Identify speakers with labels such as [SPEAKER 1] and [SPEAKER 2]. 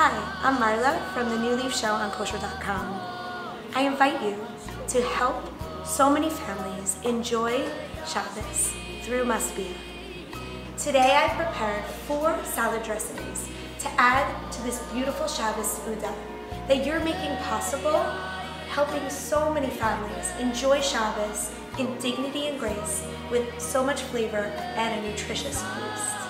[SPEAKER 1] Hi, I'm Marla from the New Leaf Show on kosher.com. I invite you to help so many families enjoy Shabbos through Masbia. Today I prepared four salad dressings to add to this beautiful Shabbos Seudah that you're making possible, helping so many families enjoy Shabbos in dignity and grace with so much flavor and a nutritious feast.